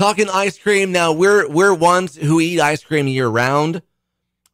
Talking ice cream. Now we're we're ones who eat ice cream year round.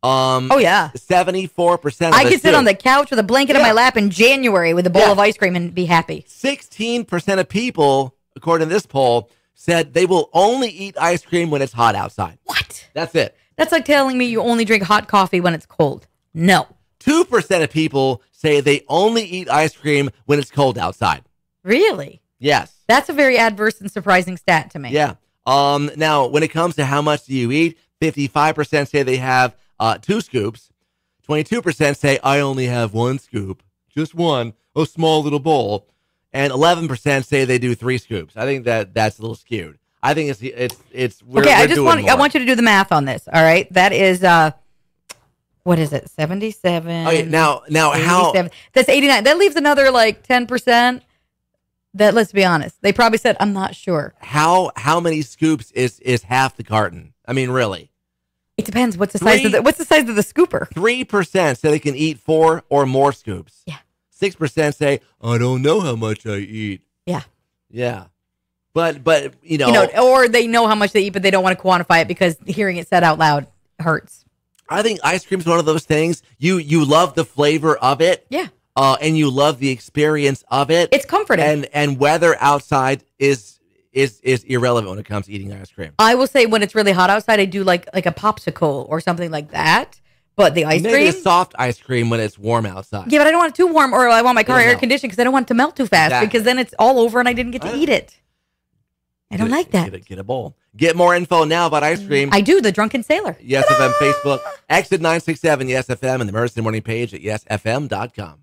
Um, Oh yeah. seventy four percent. I could sit on the couch with a blanket on my lap in January with a bowl Yeah. of ice cream and be happy. Sixteen percent of people, according to this poll, said they will only eat ice cream when it's hot outside. What? That's it. That's like telling me you only drink hot coffee when it's cold. No. Two percent of people say they only eat ice cream when it's cold outside. Really? Yes. That's a very adverse and surprising stat to me. Yeah. Um. Now, when it comes to how much do you eat, fifty-five percent say they have uh, two scoops. Twenty-two percent say I only have one scoop, just one, a small little bowl, and eleven percent say they do three scoops. I think that that's a little skewed. I think it's it's it's. We're, okay, I we're just doing want I want you to do the math on this. All right, that is uh, what is it? Seventy seven. Okay, now now how That's eighty nine. That leaves another like ten percent. That let's be honest, they probably said I'm not sure. how how many scoops is is half the carton? I mean, really. It depends. What's the size of the What's the size of the scooper? Three percent say they can eat four or more scoops. Yeah. Six percent say I don't know how much I eat. Yeah. Yeah. But but you know, You know, or they know how much they eat, but they don't want to quantify it because hearing it said out loud hurts. I think ice cream's one of those things you you love the flavor of it. Yeah. Uh, and you love the experience of it. It's comforting. and and weather outside is is is irrelevant when it comes to eating ice cream. I will say when it's really hot outside, I do like like a popsicle or something like that. But the ice Maybe cream, soft ice cream when it's warm outside. yeah, but I don't want it too warm, or I want my car It'll air melt. conditioned because I don't want it to melt too fast Exactly. because then it's all over and I didn't get to eat it. I don't Get a- like that. Get a, get a bowl. Get more info now about ice cream. I do the drunken sailor. Yes FM Facebook, exit nine six seven Yes FM, and the Emergency Morning page at yesfm.com.